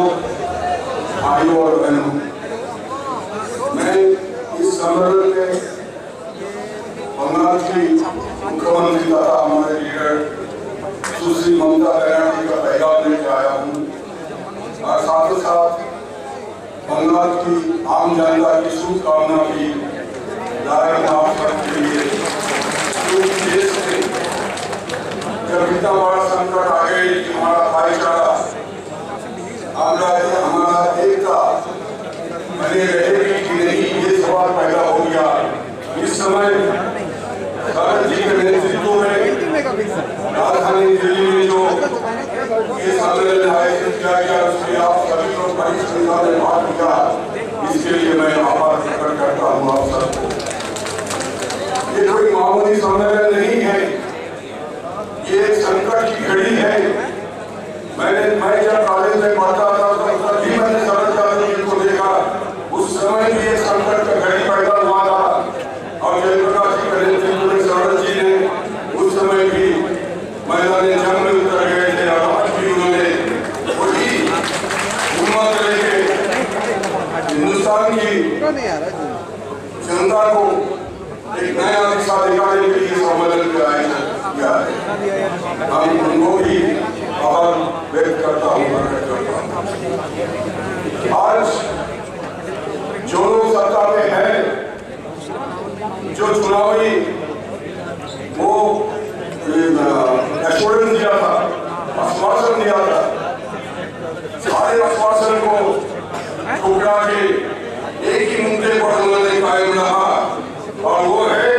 دوستوں بھائیوں اور بہنوں میں اس سمرن میں بنگال کی مکھیمنتری تھا ہمارے لیڈر سوشری ممتا بنرجی کا پیغام لے کے آیا ہوں۔ اور ساتھ ہی ساتھ بنگال کی عام جنتا کی شبھ کامنا کی دائر معاف معافت کے لیے بنے رہے گی کہ نہیں، یہ سوال پیدا ہو گیا۔ اس سمے سارے جی کے نیترتو میں راجدھانی دلی میں جو یہ سامنے آیوجت کیا گیا اس میں آپ سبھی لوگ بڑی سنکھیا میں بات کیا، اس کے لیے میں آپ آباد فکر کرتا ہوں آپ سب کو۔ یہ کوئی معمولی سمرن نہیں ہے یہ ایک سنکٹ کی گھڑی ہے میں نے میں جب کالج میں پڑھتا تھا تو تب بھی میں نے سرد کالج کو دیکھا اس سمے بھی ایک سنکٹ کا گھڑی پیدا ہوا تھا اور جے پرکاش جی کا نیترتو میں سرد جی نے اس سمے بھی میدان جنگ میں اتر گئے تھے اور آج بھی انہوں نے وہی ہمت لے کے ہندوستان کی جنتا کو ایک نیا دشا دکھانے کے لیے آیوجن کیا ہے؟ ہم ان کو بھی آباد ویکت کرتا ہوں آج جو لوگ ستا میں ہیں جو چناوی وہ ایشورنس دیا تھا اسواسن دیا تھا۔ سارے اسواسن کو ٹھکرا کے ایک ہی مدے پر انہوں نے قائم رہا اور وہ ہے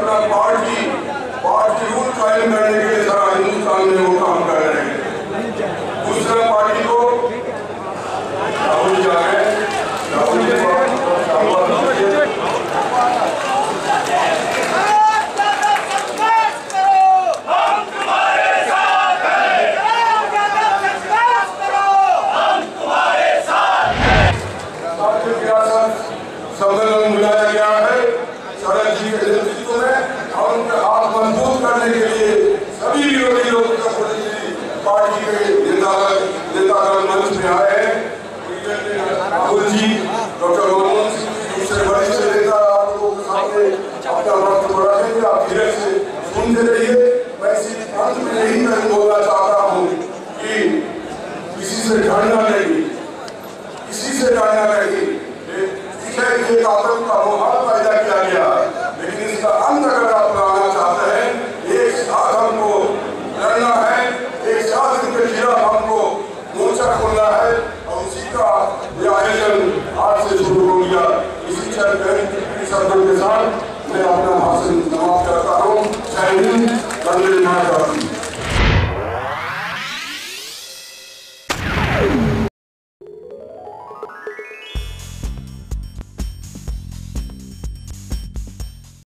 کہ کی پارٹی کی رول قائم کرنے کے لیے سارا ہندوستان میں وہ کام کر رہے ہیں دوسرا پارٹی کو راہل جی آ گئے راہل جی کو شامل کیجیے ساتھی ریاست سمرن بلایا گیا ہے سرد جی کے نیترتو میں اور ان کے ہاتھ مضبوط کرنے کے لیے سبھی ویروی لوگ اتر پردیش پارٹی کے نیتاگان منچ میں آئے جی ڈاکٹر دوسرے بڑے سے آپ لوگوں کے سامنے اپنا وقت آپ دھیرے سے سنتے رہیے میں انت میں یہی میں بولنا چاہتا ہوں کہ کسی سے ڈرنا نہیں کسی سے ڈرنا نہیں کہ ایک آتم کا ماحول پیدا کیا گیا لیکن اس کا انت اگر آپ لانا چاہتے ہیں ایک ساتھ ہم کو لڑنا ہے ایک ساتھ ان کے خلاف ہم کو مورچہ کھولنا ہے اور اسی کا یہ آیوجن آج سے شروع ہو گیا اسی کے ساتھ میں اپنا حاصل